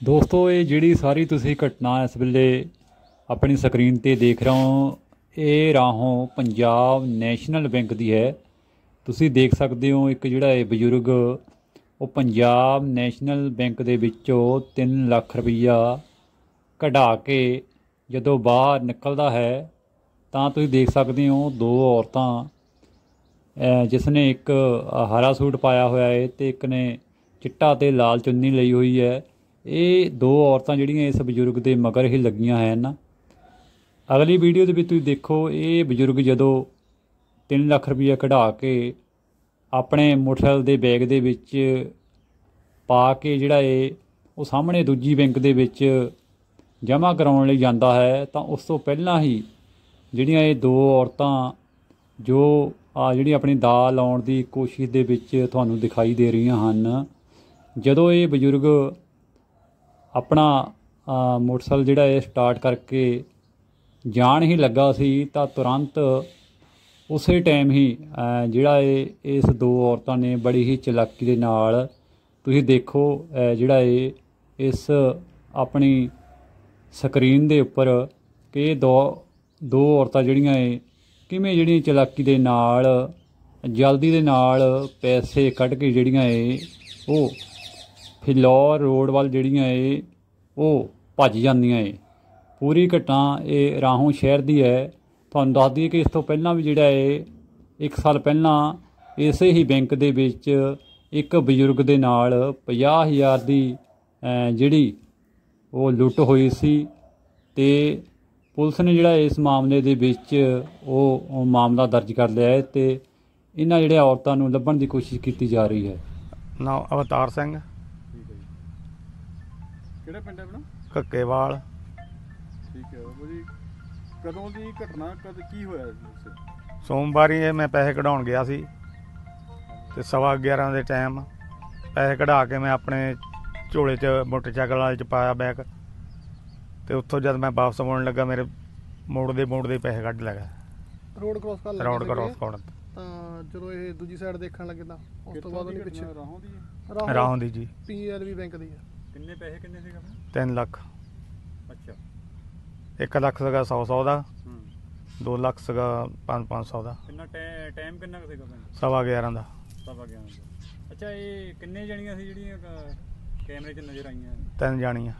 ਦੋਸਤੋ, ਇਹ ਜਿਹੜੀ ਸਾਰੀ ਤੁਸੀਂ ਘਟਨਾ ਇਸ ਵੇਲੇ ਆਪਣੀ ਸਕਰੀਨ ਤੇ ਦੇਖ ਰਹੇ ਹੋ, ਇਹ ਰਾਹੋਂ ਪੰਜਾਬ ਨੈਸ਼ਨਲ ਬੈਂਕ ਦੀ ਹੈ। ਤੁਸੀਂ ਦੇਖ ਸਕਦੇ ਹੋ, ਇੱਕ ਜਿਹੜਾ ਇਹ ਬਜ਼ੁਰਗ, ਉਹ ਪੰਜਾਬ ਨੈਸ਼ਨਲ ਬੈਂਕ ਦੇ ਵਿੱਚੋਂ 3 ਲੱਖ ਰੁਪਈਆ ਕਢਾ ਕੇ ਜਦੋਂ ਬਾਹਰ ਨਿਕਲਦਾ ਹੈ, ਤਾਂ ਤੁਸੀਂ ਦੇਖ ਸਕਦੇ ਹੋ ਦੋ ਔਰਤਾਂ ਜਿਸ ਨੇ ਇੱਕ ਹਰਾ ਸੂਟ ਪਾਇਆ ਹੋਇਆ ਹੈ ਤੇ ਇੱਕ ਨੇ ਚਿੱਟਾ ਤੇ ਲਾਲ ਚੁੰਨੀ ਲਈ ਹੋਈ ਹੈ। ਇਹ ਦੋ ਔਰਤਾਂ ਜਿਹੜੀਆਂ ਇਸ ਬਜ਼ੁਰਗ ਦੇ ਮਗਰ ਹੀ ਲੱਗੀਆਂ ਹਨ। ਅਗਲੀ ਵੀਡੀਓ ਦੇ ਵਿੱਚ ਤੁਸੀਂ ਦੇਖੋ, ਇਹ ਬਜ਼ੁਰਗ ਜਦੋਂ 3 ਲੱਖ ਰੁਪਈਆ ਕਢਾ ਕੇ ਆਪਣੇ ਮੋਟਰਸਾਈਕਲ ਦੇ ਬੈਗ ਦੇ ਵਿੱਚ ਪਾ ਕੇ ਜਿਹੜਾ ਇਹ ਉਹ ਸਾਹਮਣੇ ਦੂਜੀ ਬੈਂਕ ਦੇ ਵਿੱਚ ਜਮ੍ਹਾਂ ਕਰਾਉਣ ਲਈ ਜਾਂਦਾ ਹੈ, ਤਾਂ ਉਸ ਤੋਂ ਪਹਿਲਾਂ ਹੀ ਜਿਹੜੀਆਂ ਇਹ ਦੋ ਔਰਤਾਂ ਜੋ ਆ ਜਿਹੜੀ ਆਪਣੀ ਦਾ ਲਾਉਣ ਦੀ ਕੋਸ਼ਿਸ਼ ਦੇ ਵਿੱਚ ਤੁਹਾਨੂੰ ਦਿਖਾਈ ਦੇ ਰਹੀਆਂ ਹਨ, ਜਦੋਂ ਇਹ ਬਜ਼ੁਰਗ ਆਪਣਾ ਮੋਟਰਸਾਈਕਲ ਜਿਹੜਾ ਇਹ ਸਟਾਰਟ ਕਰਕੇ ਜਾਣ ਹੀ ਲੱਗਾ ਸੀ, ਤਾਂ ਤੁਰੰਤ ਉਸੇ ਟਾਈਮ ਹੀ ਜਿਹੜਾ ਇਹ, ਇਸ ਦੋ ਔਰਤਾਂ ਨੇ ਬੜੀ ਹੀ ਚਲਾਕੀ ਦੇ ਨਾਲ ਤੁਸੀਂ ਦੇਖੋ ਜਿਹੜਾ ਇਹ, ਇਸ ਆਪਣੀ ਸਕਰੀਨ ਦੇ ਉੱਪਰ ਕਿ ਇਹ ਦੋ ਦੋ ਔਰਤਾਂ ਜਿਹੜੀਆਂ ਇਹ, ਕਿਵੇਂ ਜਿਹੜੀਆਂ ਚਲਾਕੀ ਦੇ ਨਾਲ, ਜਲਦੀ ਦੇ ਨਾਲ ਪੈਸੇ ਕੱਢ ਕੇ ਜਿਹੜੀਆਂ ਇਹ, ਉਹ ਫਿਲੌਰ ਰੋਡ ਵੱਲ ਜਿਹੜੀਆਂ ਏ, ਉਹ ਭੱਜ ਜਾਂਦੀਆਂ ਏ। ਪੂਰੀ ਘਟਨਾ ਇਹ ਰਾਹੋਂ ਸ਼ਹਿਰ ਦੀ ਹੈ। ਤੁਹਾਨੂੰ ਦੱਸ ਦਈਏ ਕਿ ਇਸ ਤੋਂ ਪਹਿਲਾਂ ਵੀ ਜਿਹੜਾ ਇਹ ਇੱਕ ਸਾਲ ਪਹਿਲਾਂ ਇਸੇ ਹੀ ਬੈਂਕ ਦੇ ਵਿੱਚ ਇੱਕ ਬਜ਼ੁਰਗ ਦੇ ਨਾਲ 50000 ਦੀ ਜਿਹੜੀ ਉਹ ਲੁੱਟ ਹੋਈ ਸੀ ਤੇ ਪੁਲਿਸ ਨੇ ਜਿਹੜਾ ਇਸ ਮਾਮਲੇ ਦੇ ਵਿੱਚ ਉਹ ਮਾਮਲਾ ਦਰਜ ਕਰ ਲਿਆ ਹੈ ਤੇ ਇਹਨਾਂ ਜਿਹੜੇ ਔਰਤਾਂ ਨੂੰ ਲੱਭਣ ਦੀ ਕੋਸ਼ਿਸ਼ ਕੀਤੀ ਜਾ ਰਹੀ ਹੈ। ਨਾਮ ਅਵਤਾਰ ਸਿੰਘ। ਕਿਹੜਾ ਪਿੰਡ ਹੈ ਆਪਣਾ? ਕੱਕੇਵਾਲ ਠੀਕ ਹੈ ਬਾਬੂ ਜੀ। ਕਦੋਂ ਦੀ ਘਟਨਾ ਕਦ ਕੀ ਹੋਇਆ ਇਸ ਵਿੱਚ? ਸੋਮਵਾਰੀ ਇਹ ਮੈਂ ਪੈਸੇ ਕਢਾਉਣ ਗਿਆ ਸੀ ਤੇ ਸਵਾ 11 ਦੇ ਟਾਈਮ ਪੈਸੇ ਕਢਾ ਕੇ ਮੈਂ ਆਪਣੇ ਝੋਲੇ 'ਚ ਮੋਟਰਸਾਈਕਲ ਵਾਲੇ 'ਚ ਪਾਇਆ ਬੈਗ ਤੇ ਉੱਥੋਂ ਜਦ ਮੈਂ ਵਾਪਸ ਮੁੜਨ ਲੱਗਾ ਮੇਰੇ ਮੋੜਦੇ ਮੋੜਦੇ ਪੈਸੇ ਕੱਢ ਲਗਾ ਰੋਡ ਕ੍ਰਾਸ ਕਰਨ ਲੱਗੇ ਰੌਂਡ ਕਰੋਸ ਕਰਨ। ਤਾਂ ਜਦੋਂ ਇਹ ਦੂਜੀ ਸਾਈਡ ਦੇਖਣ ਲੱਗੇ ਤਾਂ ਉਸ ਤੋਂ ਬਾਅਦ ਦੀ ਉਹਨੇ ਪਿੱਛੇ ਰਾਹੋਂ ਦੀ? ਰਾਹੋਂ ਦੀ। ਜੀ। ਪੀਐਲਵੀ ਬੈਂਕ ਦੀ ਹੈ। ਕਿੰਨੇ ਪੈਸੇ ਕਿੰਨੇ ਸੀਗਾ 3 ਲੱਖ। ਅੱਛਾ। 1 ਲੱਖ ਸੀਗਾ 100 100 ਦਾ ਹੂੰ। 2 ਲੱਖ ਸੀਗਾ 5 500 ਦਾ। ਕਿੰਨਾ ਟਾਈਮ ਕਿੰਨਾ ਕੁ ਸੀਗਾ ਪਿੰਡ ਸਵਾ 11 ਦਾ। ਸਵਾ ਗਿਆ ਅੱਛਾ ਇਹ ਕਿੰਨੇ ਜਣੀਆਂ ਸੀ ਜਿਹੜੀਆਂ ਕੈਮਰੇ 'ਚ ਨਜ਼ਰ ਆਈਆਂ? ਤਿੰਨ ਜਾਣੀਆਂ।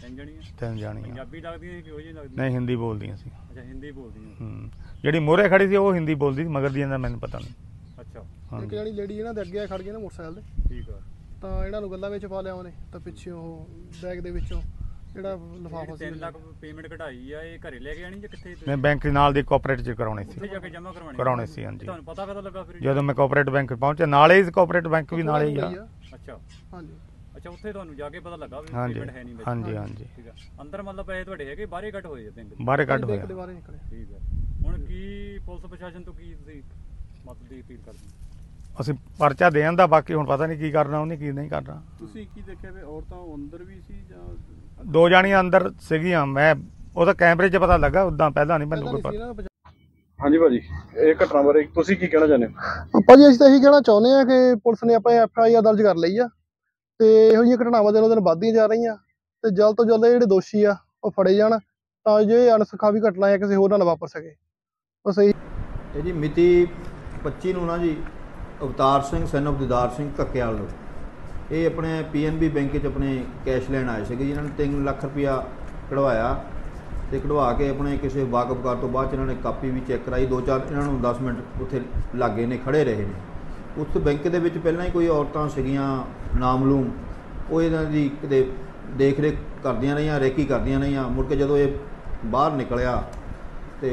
ਤਿੰਨ ਜਣੀਆਂ? ਤਿੰਨ ਜਾਣੀਆਂ। ਪੰਜਾਬੀ ਲੱਗਦੀਆਂ ਸੀ ਕਿਹੋ ਜਿਹੀ ਲੱਗਦੀਆਂ? ਨਹੀਂ ਹਿੰਦੀ ਬੋਲਦੀਆਂ ਸੀ। ਅੱਛਾ ਹਿੰਦੀ ਬੋਲਦੀਆਂ। ਹੂੰ। ਜਿਹੜੀ ਮੋਰੇ ਖੜੀ ਸੀ ਉਹ ਹਿੰਦੀ ਬੋਲਦੀ ਸੀ ਮਗਰ ਦੀਆਂ ਦਾ ਮੈਨੂੰ ਪਤਾ ਨਹੀਂ। ਅੱਛਾ। ਇੱਕ ਹਾਂਜੀ। ਜਣੀ ਲੇਡੀ ਇਹਨਾਂ ਦੇ ਅੱਗੇ ਆ ਖੜ ਗਈ ਨਾ ਮੋਟਰਸਾਈਕਲ ਦੇ ਠੀਕ ਆ। ਤਾਂ ਇਹਨਾਂ ਨੂੰ ਗੱਲਾਂ ਵਿੱਚ ਪਾ ਲਿਆ ਉਹਨੇ ਤਾਂ ਪਿੱਛੇ ਉਹ ਬੈਗ ਦੇ ਵਿੱਚੋਂ ਜਿਹੜਾ ਲਿਫਾਫਾ ਸੀ। 3 ਲੱਖ ਪੇਮੈਂਟ ਕਢਾਈ ਆ ਇਹ ਘਰੇ ਲੈ ਕੇ ਆਣੀ ਜਾਂ ਕਿੱਥੇ ਮੈਂ ਬੈਂਕ ਨਾਲ ਦੀ ਕੋਆਪਰੇਟ ਚ ਕਰਾਉਣੀ ਸੀ। ਉੱਥੇ ਜਾ ਕੇ ਜਮ੍ਹਾਂ ਕਰਵਾਣੀ ਕਰਾਉਣੇ ਸੀ। ਹਾਂਜੀ। ਤੁਹਾਨੂੰ ਪਤਾ ਕਦੋਂ ਲੱਗਾ ਫਿਰ? ਜਦੋਂ ਮੈਂ ਕੋਆਪਰੇਟ ਬੈਂਕ ਪਹੁੰਚਿਆ ਨਾਲੇ ਹੀ ਕੋਆਪਰੇਟ ਬੈਂਕ ਵੀ ਨਾਲੇ ਹੀ ਆ। ਅੱਛਾ। ਹਾਂਜੀ। ਅੱਛਾ ਉੱਥੇ ਤੁਹਾਨੂੰ ਜਾ ਕੇ ਪਤਾ ਲੱਗਾ ਵੀ ਪੇਮੈਂਟ ਹੈ ਨਹੀਂ ਵਿੱਚ। ਹਾਂਜੀ ਹਾਂਜੀ। ਠੀਕ ਆ। ਅੰਦਰ ਮਤਲਬ ਪੈਸੇ ਤੁਹਾਡੇ ਹੈਗੇ ਬਾਹਰੇ ਕੱਟ ਹੋਏ ਆ ਬੈਂਕ ਦੇ? ਬਾਹਰੇ ਦੇ ਬਾਰੇ ਨਿਕਲੇ। ਠੀਕ ਆ। ਹੁਣ ਕੀ ਪੁਲਿਸ ਪ੍ਰਸ਼ਾਸਨ ਤੋਂ ਕੀ ਤੁਸੀਂ ਮਦਦ ਦੀ ਅਪੀਲ ਕਰਦੇ ਹੋ? ਅਸੀਂ ਪਰਚਾ ਦੇਣ ਦਾ ਬਾਕੀ ਹੁਣ ਪਤਾ ਨਹੀਂ ਕੀ ਕਰਨਾ ਉਹਨੇ ਕੀ ਨਹੀਂ ਕਰਨਾ। ਤੁਸੀਂ ਕੀ ਦੇਖਿਆ ਵੀ ਔਰਤਾਂ ਉਹ ਅੰਦਰ ਵੀ ਸੀ ਜਾਂ ਦੋ ਜਾਣੀਆਂ ਅੰਦਰ ਸੀਗੀਆਂ ਮੈਂ ਉਹਦਾ ਕੈਮਰੇ 'ਚ ਪਤਾ ਲੱਗਾ ਉਦਾਂ ਪਹਿਲਾਂ ਨਹੀਂ ਮੈਨੂੰ ਕੋਈ ਪਤਾ। ਹਾਂਜੀ ਭਾਜੀ ਇਹ ਘਟਨਾ ਬਾਰੇ ਤੁਸੀਂ ਕੀ ਕਹਿਣਾ ਚਾਹੁੰਦੇ ਹੋ? ਆਪਾਂ ਜੀ ਅਸੀਂ ਤਾਂ ਇਹੀ ਕਹਿਣਾ ਚਾਹੁੰਦੇ ਆ ਕਿ ਪੁਲਿਸ ਨੇ ਆਪਾਂ ਐਫ ਆਈ ਆਰ ਦਰਜ ਕਰ ਲਈ ਆ ਤੇ ਇਹੋ ਜਿਹੀਆਂ ਘਟਨਾਵਾਂ ਦਿਨੋਂ ਦਿਨ ਵੱਧਦੀਆਂ ਜਾ ਰਹੀਆਂ ਤੇ ਜਲਦ ਤੋਂ ਜਲਦ ਇਹ ਜਿਹੜੇ ਦੋਸ਼ੀ ਆ ਉਹ ਫੜੇ ਜਾਣ ਤਾਂ ਜੋ ਇਹ ਅਣਸੁਖਾਵੀ ਘਟਨਾ ਹੈ ਕਿਸੇ ਹੋਰ ਨਾਲ ਵਾਪਰ ਸਕੇ। ਬਸ ਇਹੀ ਇਹ ਜੀ ਮਿਤੀ 25 ਨੂੰ ਨਾ ਜੀ ਅਵਤਾਰ ਸਿੰਘ, ਸਨ of ਦਿਦਾਰ ਸਿੰਘ ਕੱਕਿਆਲ ਨੂੰ। ਇਹ ਆਪਣੇ ਪੀਐਨਬੀ ਬੈਂਕ 'ਚ ਆਪਣੇ ਕੈਸ਼ ਲੈਣ ਆਏ ਸੀਗੇ ਜਿਨ੍ਹਾਂ ਨੇ 3 ਲੱਖ ਰੁਪਇਆ ਕਢਵਾਇਆ ਤੇ ਕਢਵਾ ਕੇ ਆਪਣੇ ਕਿਸੇ ਵਾਕਫਕਾਰ ਤੋਂ ਬਾਅਦ 'ਚ ਇਹਨਾਂ ਨੇ ਕਾਪੀ ਵੀ ਚੈੱਕ ਕਰਾਈ। ਦੋ ਚਾਰ ਇਹਨਾਂ ਨੂੰ 10 ਮਿੰਟ ਉੱਥੇ ਲਾਗੇ ਨੇ, ਖੜੇ ਰਹੇ ਨੇ। ਉਸ ਬੈਂਕ ਦੇ ਵਿੱਚ ਪਹਿਲਾਂ ਹੀ ਕੋਈ ਔਰਤਾਂ ਸੀਗੀਆਂ, ਨਾਮਲੂਮ। ਉਹ ਇਹਨਾਂ ਦੀ ਕਿਤੇ ਦੇਖ ਰੇਖ ਕਰਦੀਆਂ ਰਹੀਆਂ, ਰੇਕੀ ਕਰਦੀਆਂ ਰਹੀਆਂ। ਮੁੜ ਕੇ ਜਦੋਂ ਇਹ ਬਾਹਰ ਨਿਕਲਿਆ ਤੇ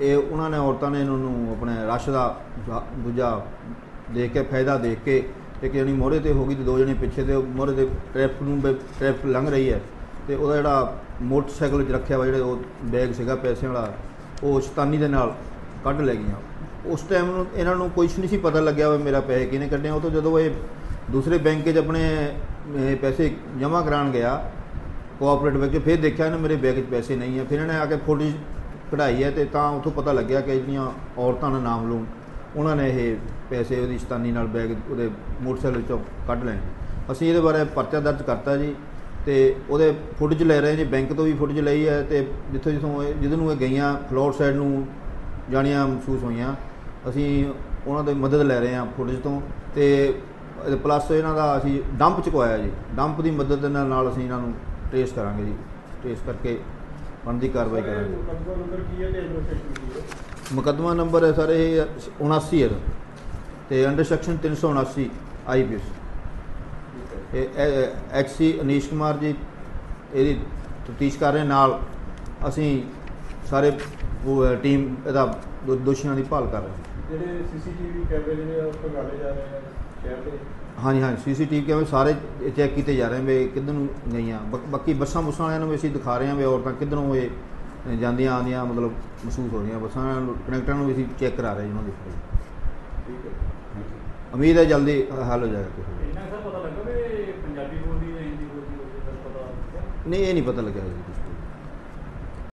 ਇਹ ਉਹਨਾਂ ਨੇ ਔਰਤਾਂ ਨੇ ਇਹਨਾਂ ਨੂੰ ਆਪਣੇ ਰਸ਼ ਦਾ ਦੂਜਾ ਦੇਖ ਕੇ, ਫਾਇਦਾ ਦੇਖ ਕੇ, ਇੱਕ ਜਣੀ ਮੋਹਰੇ ਤੇ ਹੋ ਗਈ ਤੇ ਦੋ ਜਣੇ ਪਿੱਛੇ ਤੇ, ਮੋਹਰੇ ਤੇ ਟ੍ਰੈਫਿਕ ਨੂੰ ਟ੍ਰੈਫਿਕ ਲੰਘ ਰਹੀ ਹੈ। ਤੇ ਉਹਦਾ ਜਿਹੜਾ ਮੋਟਰਸਾਈਕਲ 'ਚ ਰੱਖਿਆ ਵਾ, ਜਿਹੜਾ ਉਹ ਬੈਗ ਸੀਗਾ, ਪੈਸਿਆਂ ਵਾਲਾ, ਉਹ ਸ਼ਤਾਨੀ ਦੇ ਨਾਲ ਕੱਢ ਲੈ ਗਈਆਂ। ਉਸ ਟਾਈਮ ਨੂੰ ਇਹਨਾਂ ਨੂੰ ਕੁਛ ਨਹੀਂ ਸੀ ਪਤਾ ਲੱਗਿਆ ਵੀ ਮੇਰਾ ਪੈਸੇ ਕਿਹਨੇ ਕੱਢਿਆ ਉਹ ਤੋਂ ਜਦੋਂ ਇਹ ਦੂਸਰੇ ਬੈਂਕ 'ਚ ਆਪਣੇ ਪੈਸੇ ਜਮ੍ਹਾਂ ਕਰਾਉਣ ਗਿਆ ਕੋਆਪਰੇਟਿਵ ਬੈਂਕ 'ਚ ਫਿਰ ਦੇਖਿਆ ਇਹਨੇ ਮੇਰੇ ਬੈਗ 'ਚ ਪੈਸੇ ਨਹੀਂ ਹੈ ਫਿਰ ਇਹਨਾਂ ਨੇ ਆ ਕੇ ਫੋਟੋ ਕਢਾਈ ਹੈ ਤੇ ਤਾਂ ਉੱਥੋਂ ਪਤਾ ਲੱਗਿਆ ਕਿ ਜਿਹੜੀਆਂ ਔਰਤਾਂ ਦਾ ਨਾਮ ਲੂਣ ਉਹਨਾਂ ਨੇ ਇਹ ਪੈਸੇ ਉਹਦੀ ਸ਼ਤਾਨੀ ਨਾਲ ਬੈਗ ਉਹਦੇ ਮੋਟਰਸਾਈਕਲ ਵਿੱਚੋਂ ਕੱਢ ਲਏ। ਅਸੀਂ ਇਹਦੇ ਬਾਰੇ ਪਰਚਾ ਦਰਜ ਕਰਤਾ ਜੀ ਤੇ ਉਹਦੇ ਫੁਟੇਜ ਲੈ ਰਹੇ ਜੀ, ਬੈਂਕ ਤੋਂ ਵੀ ਫੁਟੇਜ ਲਈ ਹੈ ਤੇ ਜਿੱਥੋਂ ਜਿੱਥੋਂ ਜਿਹਦੇ ਨੂੰ ਇਹ ਗਈਆਂ, ਫਲੋਰ ਸਾਈਡ ਨੂੰ ਜਾਣੀਆਂ ਮਹਿਸੂਸ ਹੋਈਆਂ। ਅਸੀਂ ਉਹਨਾਂ ਦੀ ਮਦਦ ਲੈ ਰਹੇ ਹਾਂ ਫੁਟੇਜ ਤੋਂ ਤੇ ਪਲੱਸ ਇਹਨਾਂ ਦਾ ਅਸੀਂ ਡੰਪ ਚੁਕਵਾਇਆ ਜੀ। ਡੰਪ ਦੀ ਮਦਦ ਨਾਲ ਨਾਲ ਅਸੀਂ ਇਹਨਾਂ ਨੂੰ ਟ੍ਰੇਸ ਕਰਾਂਗੇ ਜੀ। ਟ੍ਰੇਸ ਕਰਕੇ ਬਣਦੀ ਕਾਰਵਾਈ ਕਰਾਂਗੇ। ਮੁਕੱਦਮਾ ਨੰਬਰ ਹੈ ਸਰ ਇਹ 79 ਹੈ ਤੇ under section 379 IPS H C Anish Kumar ji ਇਹਦੀ ਤਫਤੀਸ਼ ਕਰ ਰਹੇ ਨਾਲ ਅਸੀਂ ਸਾਰੇ ਟੀਮ ਇਹਦਾ ਦੋ- ਦੋਸ਼ੀਆਂ ਦੀ ਭਾਲ ਕਰ ਰਹੇ ਹਾਂ। ਜਿਹੜੇ ਸੀਸੀਟੀਵੀ ਕੈਮਰੇ ਜਿਹੜੇ ਆ ਉਸ ਤੋਂ ਗਾਲੇ ਜਾ ਰਹੇ ਆ ਸ਼ਹਿਰ ਦੇ? ਹਾਂਜੀ ਹਾਂਜੀ ਸੀਸੀਟੀਵੀ ਕੈਮਰੇ ਸਾਰੇ ਚੈੱਕ ਕੀਤੇ ਜਾ ਰਹੇ ਨੇ ਵੀ ਕਿੱਧਰ ਨੂੰ ਗਈਆਂ। ਬਾਕੀ ਬੱਸਾਂ ਬੁੱਸਾਂ ਵਾਲਿਆਂ ਨੂੰ ਵੀ ਅਸੀਂ ਦਿਖਾ ਰਹੇ ਹਾਂ ਵੀ ਔਰਤਾਂ ਕਿੱਧਰੋਂ ਇਹ ਜਾਂਦੀਆਂ ਆਉਂਦੀਆਂ ਮਤਲਬ ਮਹਿਸੂਸ ਹੋ ਰਹੀਆਂ ਬੱਸਾਂ ਕਨੈਕਟਰਾਂ ਨੂੰ ਵੀ ਅਸੀਂ ਚੈੱਕ ਕਰਾ ਰਹੇ ਹਾਂ ਉਹਨਾਂ ਦੀ ਠੀਕ ਹੈ ਉਮੀਦ ਹੈ ਜਲਦੀ ਹੱਲ ਹੋ ਜਾਏਗਾ ਕੁਛ। ਇੰਨਾ ਸਰ ਪਤਾ ਲੱਗਾ ਵੀ ਪੰਜਾਬੀ ਬੋਲਦੀ ਹੈ ਹਿੰਦੀ ਬੋਲਦੀ ਹੈ ਪਤਾ ਨਹੀਂ ਇਹ ਨਹੀਂ ਪਤਾ ਲੱਗਿਆ ਜੀ।